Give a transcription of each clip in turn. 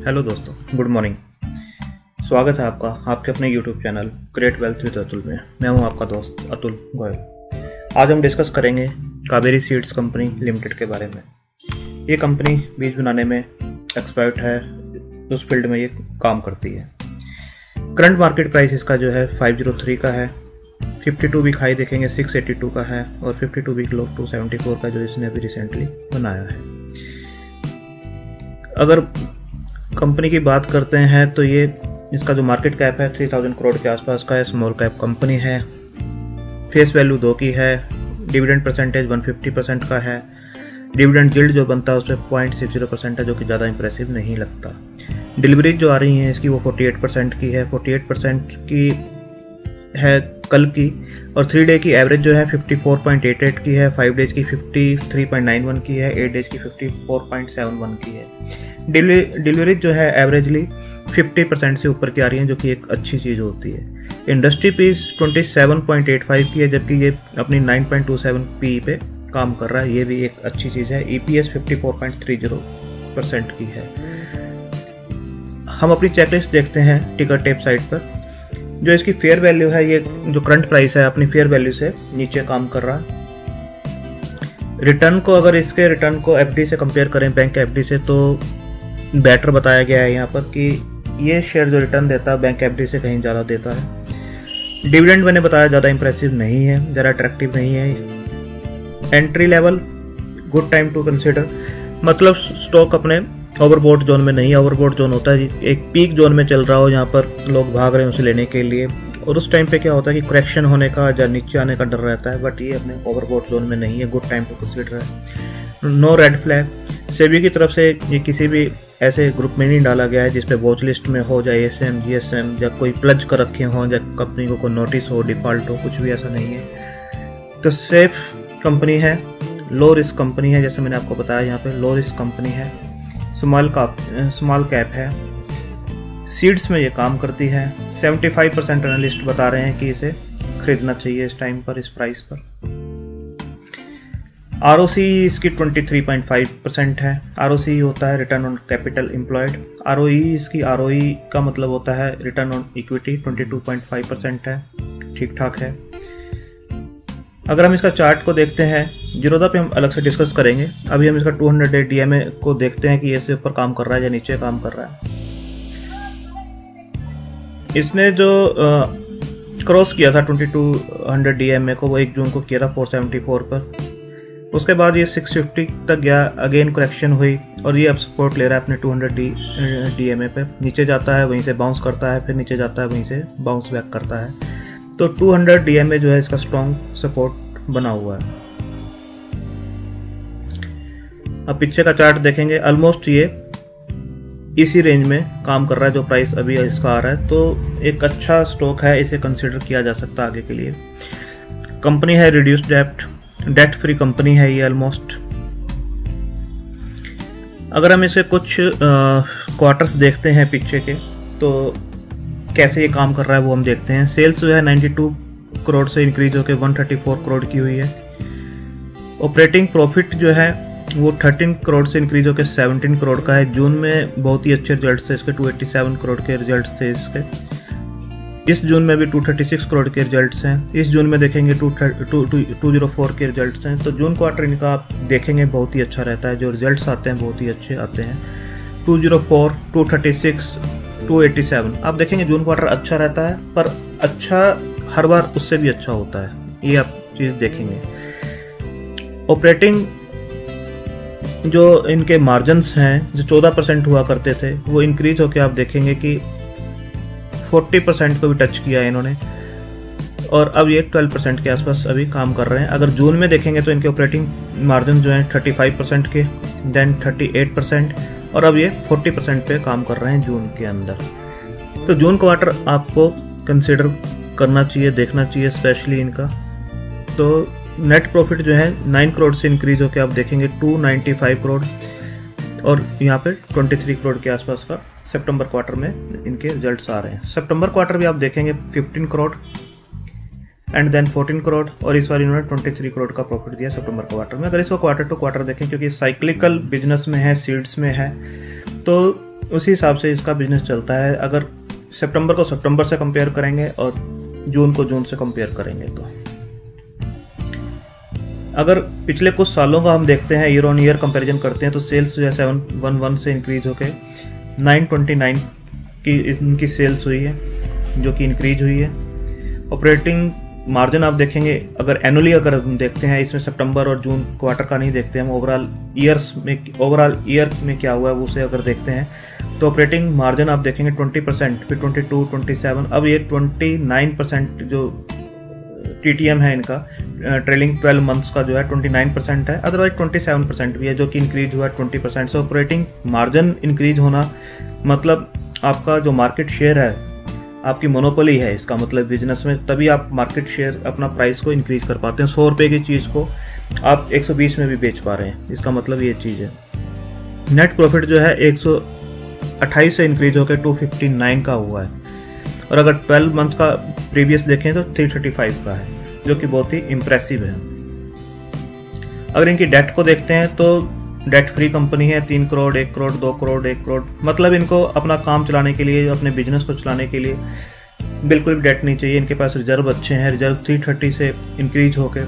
Hello दोस्तों, good morning. स्वागत है आपका, आपके अपने YouTube channel create wealth with Atul में। मैं हूँ आपका दोस्त अतुल गोयल। आज हम डिस्कस करेंगे कावेरी सीड्स कंपनी लिमिटेड के बारे में। ये कंपनी बीज बनाने में एक्सपर्ट है, उस फ़ील्ड में ये काम करती है। करंट मार्केट प्राइस इसका जो है 503 का है। 52 वीक हाई देखेंगे 682 का है और 52 वीक लो 274 का जो इसने अभी रिसेंटली बनाया है। अगर कंपनी की बात करते हैं तो ये, इसका जो मार्केट कैप है, थ्री थाउज़ेंड करोड़ के आसपास का है, स्मॉल कैप कंपनी है। फेस वैल्यू दो की है, डिविडेंड परसेंटेज 150 परसेंट का है। डिविडेंड गिल्ड जो बनता है उसमें पॉइंट सिक्स ज़ीरो परसेंट है, जो कि ज़्यादा इंप्रेसिव नहीं लगता। डिलीवरी जो आ रही है, इसकी वो 48 परसेंट की है। 48 परसेंट की है कल की, और थ्री डे की एवरेज जो है 54.88 की है फाइव डेज़ की 53.91 की है एट डेज़ की 54.71 की है। डिलीवरी जो है एवरेजली 50 परसेंट से ऊपर की आ रही है, जो कि एक अच्छी चीज़ होती है। इंडस्ट्री पीस 27.85 की है, जबकि ये अपनी 9.27 पी पे काम कर रहा है, ये भी एक अच्छी चीज़ है। ई पी एस परसेंट की है। हम अपनी चेकलिस्ट देखते हैं टिकट टेप साइट पर। जो इसकी फेयर वैल्यू है, ये जो करंट प्राइस है, अपनी फेयर वैल्यू से नीचे काम कर रहा है। रिटर्न को अगर इसके रिटर्न को एफडी से कंपेयर करें बैंक एफडी से तो बेटर बताया गया है यहाँ पर कि ये शेयर जो रिटर्न देता है बैंक एफडी से कहीं ज़्यादा देता है। डिविडेंड मैंने बताया, ज़्यादा इंप्रेसिव नहीं है, ज़्यादा अट्रैक्टिव नहीं है। Entry level good time to consider मतलब स्टॉक अपने ओवरबोर्ड जोन में नहीं ओवरबोर्ड जोन होता है एक पीक जोन में चल रहा हो जहाँ पर लोग भाग रहे हैं उसे लेने के लिए। और उस टाइम पे क्या होता है कि करेक्शन होने का या नीचे आने का डर रहता है बट ये अपने ओवरबोर्ड जोन में नहीं है गुड टाइम टू कंसिडर है। नो रेड फ्लैग सेबी की तरफ़ से ये किसी भी ऐसे ग्रुप में नहीं डाला गया है जिसपे वॉच लिस्ट में हो जाए S M G S M या कोई प्लज कर रखे हों, या कंपनी को कोई नोटिस हो डिफ़ॉल्ट हो, कुछ भी ऐसा नहीं है। तो सेफ़ कंपनी है लो रिस्क कंपनी है, जैसे मैंने आपको बताया, यहाँ पे लो रिस्क कंपनी है। स्मॉल काप स्मॉल कैप है। सीड्स में ये काम करती है। 75 परसेंट एनालिस्ट बता रहे हैं कि इसे खरीदना चाहिए इस टाइम पर, इस प्राइस पर। आरओसी इसकी 23.5 परसेंट है। आरओसी होता है return on capital employed are इसकी आरओई का मतलब होता है रिटर्न ऑन इक्विटी 22.5 परसेंट है। ठीक ठाक है। अगर हम इसका चार्ट को देखते हैं जीरोदा पे हम अलग से डिस्कस करेंगे। अभी हम इसका 200 हंड्रेड डी को देखते हैं कि ऐसे ऊपर काम कर रहा है या नीचे काम कर रहा है। इसने जो क्रॉस किया था 2200 डीएमए को, वो एक जून को किया था 474 पर। उसके बाद ये 650 तक गया अगेन करेक्शन हुई और ये अब सपोर्ट ले रहा है अपने 200 डी डीएमए पे। नीचे जाता है, वहीं से बाउंस करता है, फिर नीचे जाता है, वहीं से बाउंस बैक करता है। तो 200 डीएमए जो है इसका स्ट्रॉन्ग सपोर्ट बना हुआ है। अब पीछे का चार्ट देखेंगे। ऑलमोस्ट ये इसी रेंज में काम कर रहा है जो प्राइस अभी इसका आ रहा है। तो एक अच्छा स्टॉक है, इसे कंसिडर किया जा सकता है आगे के लिए। कंपनी है रिड्यूस डेप्ट डेट फ्री कंपनी है ये ऑलमोस्ट अगर हम इसे कुछ क्वार्टर्स देखते हैं पीछे के तो कैसे ये काम कर रहा है वो हम देखते हैं। सेल्स जो है 92 करोड़ से इंक्रीज होकर 134 करोड़ की हुई है। ऑपरेटिंग प्रॉफिट जो है, वो 13 करोड़ से इंक्रीज होकर 17 करोड़ का है। जून में बहुत ही अच्छे रिज़ल्ट थे इसके 287 करोड़ के रिज़ल्ट थे इसके। इस जून में भी 236 करोड़ के रिजल्ट्स हैं। इस जून में देखेंगे टू टू ज़ीरो फोर के रिजल्ट्स हैं। तो जून क्वार्टर इनका आप देखेंगे बहुत ही अच्छा रहता है। जो रिजल्ट्स आते हैं, बहुत ही अच्छे आते हैं। Two zero four two thirty six two eighty seven. आप देखेंगे जून क्वार्टर अच्छा रहता है, पर अच्छा हर बार उससे भी अच्छा होता है। ये आप चीज़ देखेंगे। ऑपरेटिंग जो इनके मार्जिन्स हैं, जो 14 परसेंट हुआ करते थे, वो इंक्रीज होकर आप देखेंगे कि 40 परसेंट को भी टच किया है इन्होंने। और अब ये 12 परसेंट के आसपास अभी काम कर रहे हैं। अगर जून में देखेंगे तो इनके ऑपरेटिंग मार्जिन जो हैं 35 परसेंट के देन 38 परसेंट। और अब ये 40 परसेंट पे काम कर रहे हैं जून के अंदर। तो जून क्वार्टर आपको कंसिडर करना चाहिए, देखना चाहिए स्पेशली इनका। तो नेट प्रॉफिट जो है 9 करोड़ से इंक्रीज होकर आप देखेंगे 295 करोड़ और यहाँ पे 23 करोड़ के आसपास का सितंबर क्वार्टर में इनके रिजल्ट्स आ रहे हैं। सितंबर क्वार्टर भी आप देखेंगे 15 करोड़ एंड देन 14 करोड़ और इस बार इन्होंने 23 करोड़ का प्रॉफिट दिया सितंबर क्वार्टर में। अगर इसको क्वार्टर टू क्वार्टर देखें, क्योंकि साइक्लिकल बिज़नेस में है सीड्स में है तो उसी हिसाब से इसका बिज़नेस चलता है। अगर सितंबर को सितंबर से कंपेयर करेंगे और जून को जून से कंपेयर करेंगे तो। अगर पिछले कुछ सालों का हम देखते हैं ईयर ऑन ईयर कंपैरिजन करते हैं तो सेल्स जो है सेवन वन वन से इंक्रीज होकर नाइन ट्वेंटी नाइन की, इनकी सेल्स हुई है, जो कि इंक्रीज हुई है। ऑपरेटिंग मार्जिन आप देखेंगे अगर एनुअली अगर हम देखते हैं इसमें सितंबर और जून क्वार्टर का नहीं देखते हम ओवरऑल ईयर्स में ओवरऑल ईयर में क्या हुआ है उसे अगर देखते हैं तो ऑपरेटिंग मार्जिन आप देखेंगे 20 परसेंट फिर 22, 27 अब ये 29 परसेंट जो टीटीएम है इनका ट्रेलिंग 12 मंथ्स का जो है 29 परसेंट है अदरवाइज़ 27 परसेंट भी है जो कि इंक्रीज हुआ है 20 परसेंट से ऑपरेटिंग मार्जिन इंक्रीज होना मतलब आपका जो मार्केट शेयर है आपकी मोनोपोली है, इसका मतलब बिज़नेस में, तभी आप मार्केट शेयर अपना प्राइस को इंक्रीज कर पाते हैं, सौ रुपये की चीज़ को आप 120 में भी बेच पा रहे हैं। इसका मतलब ये चीज़ है। नेट प्रॉफिट जो है, एक अट्ठाईस से इंक्रीज होकर टू फिफ्टी नाइन का हुआ है। और अगर ट्वेल्व मंथ का प्रीवियस देखें तो थ्री थर्टी फाइव का है, जो कि बहुत ही इम्प्रेसिव है। अगर इनकी डेट को देखते हैं तो डेट फ्री कंपनी है, तीन करोड़ एक करोड़ दो करोड़ एक करोड़ मतलब इनको अपना काम चलाने के लिए, अपने बिज़नेस को चलाने के लिए बिल्कुल भी डेट नहीं चाहिए। इनके पास रिज़र्व अच्छे हैं रिज़र्व थ्री थर्टी से इंक्रीज होकर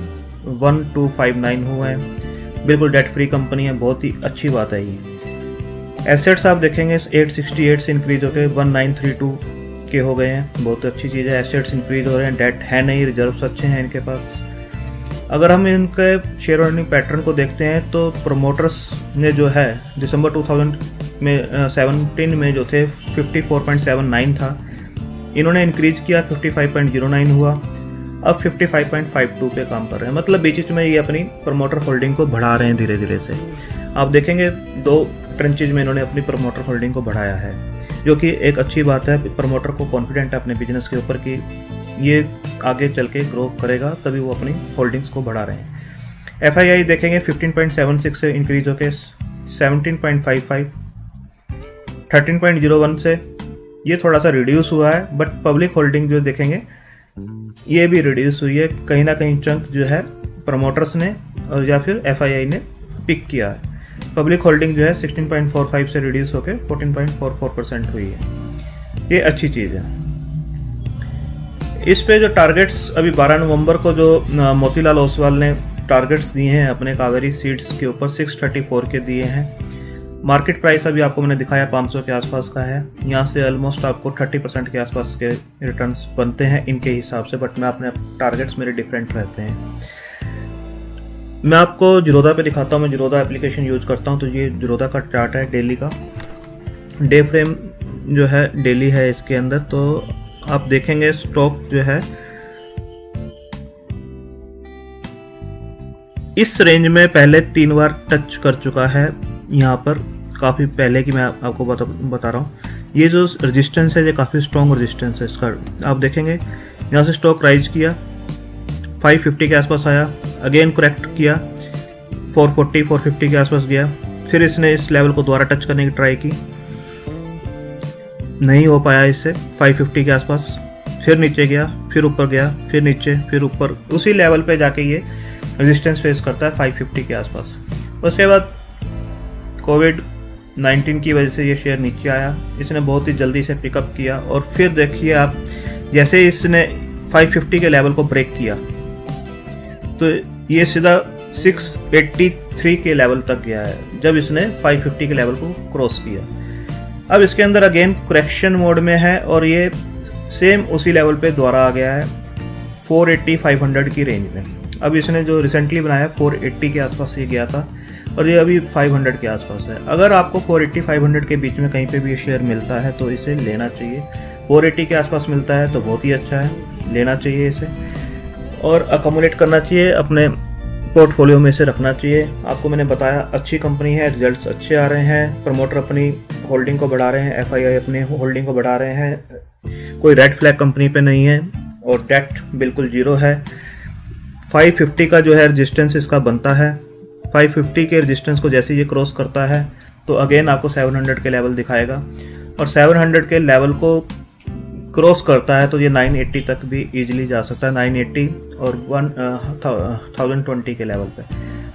वन टू फाइव नाइन हुआ है। बिल्कुल डेट फ्री कंपनी है, बहुत ही अच्छी बात है ये। एसेट्स आप देखेंगे 868 से इंक्रीज होकर 1932 के हो गए हैं। बहुत अच्छी चीज़ है एसेट्स इंक्रीज हो रहे हैं डेट है नहीं रिज़र्व अच्छे हैं इनके पास। अगर हम इनके शेयर होल्डिंग पैटर्न को देखते हैं तो प्रमोटर्स ने जो है दिसंबर 2000 में सेवनटीन में जो थे 54.79 था। इन्होंने इंक्रीज किया 55.09 हुआ। अब 55.52 पे काम कर रहे हैं। मतलब बीच में ये अपनी प्रमोटर होल्डिंग को बढ़ा रहे हैं धीरे धीरे से। आप देखेंगे, दो ट्रेंचेज में इन्होंने अपनी प्रमोटर होल्डिंग को बढ़ाया है, जो कि एक अच्छी बात है। प्रमोटर को कॉन्फिडेंट है अपने बिज़नेस के ऊपर कि ये आगे चल के ग्रो करेगा, तभी वो अपनी होल्डिंग्स को बढ़ा रहे हैं। एफ़ आई आई देखेंगे 15.76 से इंक्रीज होके 17.55 13.01 से ये थोड़ा सा रिड्यूस हुआ है बट पब्लिक होल्डिंग जो देखेंगे, ये भी रिड्यूस हुई है। कहीं ना कहीं चंक जो है प्रमोटर्स ने और या फिर एफआईआई ने पिक किया है। पब्लिक होल्डिंग जो है 16.45 से रिड्यूस होकर 14.44 परसेंट हुई है। ये अच्छी चीज़ है। इस पे जो टारगेट्स अभी 12 नवंबर को जो मोतीलाल ओसवाल ने टारगेट्स दिए हैं अपने कावेरी सीड्स के ऊपर 634 के दिए हैं। मार्केट प्राइस अभी आपको मैंने दिखाया 500 के आसपास का है। यहाँ से ऑलमोस्ट आपको 30 परसेंट के आसपास के रिटर्न्स बनते हैं इनके हिसाब से बट मैं अपने टारगेट्स मेरे डिफरेंट रहते हैं। मैं आपको जिरोदा पे दिखाता हूँ, मैं जिरोदा एप्लीकेशन यूज़ करता हूँ तो ये जिरोदा का चार्ट है डेली का। डे फ्रेम जो है, डेली है इसके अंदर तो आप देखेंगे स्टॉक जो है, इस रेंज में पहले तीन बार टच कर चुका है। यहाँ पर काफ़ी पहले की मैं आपको बता बता रहा हूँ। ये जो रेजिस्टेंस है, ये काफ़ी स्ट्रॉन्ग रेजिस्टेंस है इसका। आप देखेंगे, यहाँ से स्टॉक राइज किया 550 के आसपास आया अगेन करेक्ट किया 440 450 के आसपास गया। फिर इसने इस लेवल को दोबारा टच करने की ट्राई की। नहीं हो पाया इससे। 550 के आसपास। फिर नीचे गया, फिर ऊपर गया, फिर नीचे, फिर ऊपर। उसी लेवल पे जाके ये रेजिस्टेंस फेस करता है 550 के आसपास। उसके बाद कोविड 19 की वजह से ये शेयर नीचे आया। इसने बहुत ही जल्दी से पिकअप किया और फिर देखिए आप, जैसे इसने 550 के लेवल को ब्रेक किया तो ये सीधा 683 के लेवल तक गया है, जब इसने 550 के लेवल को क्रॉस किया। अब इसके अंदर अगेन करेक्शन मोड में है और ये सेम उसी लेवल पे दोबारा आ गया है 480 500 की रेंज में। अब इसने जो रिसेंटली बनाया 480 के आसपास ये गया था और ये अभी 500 के आसपास है। अगर आपको 480 500 के बीच में कहीं पे भी ये शेयर मिलता है तो इसे लेना चाहिए। 480 के आसपास मिलता है तो बहुत ही अच्छा है, लेना चाहिए इसे। और अकोमोडेट करना चाहिए अपने पोर्टफोलियो में से रखना चाहिए। आपको मैंने बताया, अच्छी कंपनी है रिजल्ट्स अच्छे आ रहे हैं प्रमोटर अपनी होल्डिंग को बढ़ा रहे हैं एफ़ अपनी होल्डिंग को बढ़ा रहे हैं। कोई रेड फ्लैग कंपनी पे नहीं है और डेट बिल्कुल ज़ीरो है। 550 का जो है रजिस्टेंस इसका बनता है। 550 के रजिस्टेंस को जैसे ये क्रॉस करता है तो अगेन आपको 700 के लेवल दिखाएगा। और 700 के लेवल को क्रॉस करता है तो ये 980 तक भी इजीली जा सकता है। 980 और वन थाउज़ेंड ट्वेंटी के लेवल पे।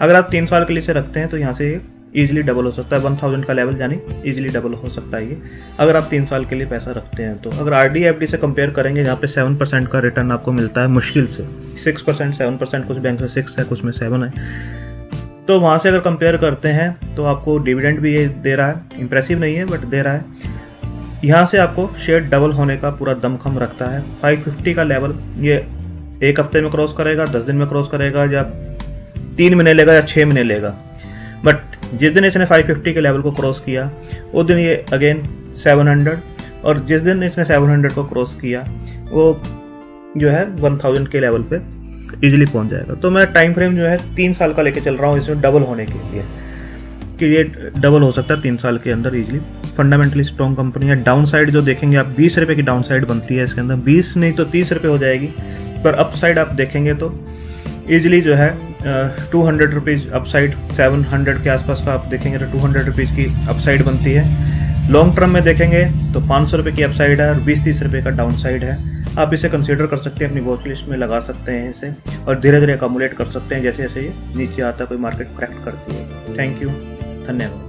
अगर आप तीन साल के लिए से रखते हैं तो यहाँ से इजीली डबल हो सकता है। वन थाउज़ेंड का लेवल यानी इजीली डबल हो सकता है ये। अगर आप तीन साल के लिए पैसा रखते हैं तो अगर आर डी एफ़ डी से कंपेयर करेंगे, यहाँ पे सेवन परसेंट का रिटर्न आपको मिलता है मुश्किल से। सिक्स परसेंट सेवन परसेंट कुछ बैंक में सिक्स है, कुछ में सेवन है। तो वहाँ से अगर कंपेयर करते हैं तो आपको डिविडेंड भी ये दे रहा है। इंप्रेसिव नहीं है बट दे रहा है। यहाँ से आपको शेयर डबल होने का पूरा दमखम रखता है। 550 का लेवल ये एक हफ़्ते में क्रॉस करेगा, दस दिन में क्रॉस करेगा, या तीन महीने लेगा या छः महीने लेगा। बट जिस दिन इसने 550 के लेवल को क्रॉस किया, उस दिन ये अगेन 700 और जिस दिन इसने 700 को क्रॉस किया, वो जो है 1000 के लेवल पे इजीली पहुँच जाएगा। तो मैं टाइम फ्रेम जो है तीन साल का लेके चल रहा हूँ इसमें डबल होने के लिए। कि ये डबल हो सकता है तीन साल के अंदर इजीली फंडामेंटली स्ट्रॉन्ग कंपनी है। डाउन साइड जो देखेंगे आप, बीस रुपए की डाउन साइड बनती है इसके अंदर। बीस नहीं तो तीस रुपए हो जाएगी, पर अप साइड आप देखेंगे तो इजिली जो है two hundred rupees upside seven hundred के आसपास का आप देखेंगे तो टू हंड्रेड रुपीज़ की अपसाइड बनती है। लॉन्ग टर्म में देखेंगे तो पाँच सौ रुपये की अपसाइड है और बीस तीस रुपये का डाउन साइड है। आप इसे कंसीडर कर सकते हैं, अपनी वॉच लिस्ट में लगा सकते हैं इसे और धीरे धीरे अकोमुलेट कर सकते हैं जैसे जैसे ये नीचे आता है, कोई मार्केट करेक्ट करती है। थैंक यू धन्यवाद